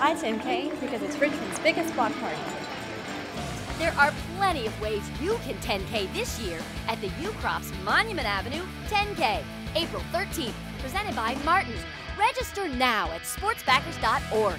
I 10K because it's Richmond's biggest block party. There are plenty of ways you can 10K this year at the Ukrop's Monument Avenue 10K, April 13th, presented by Martin's. Register now at sportsbackers.org.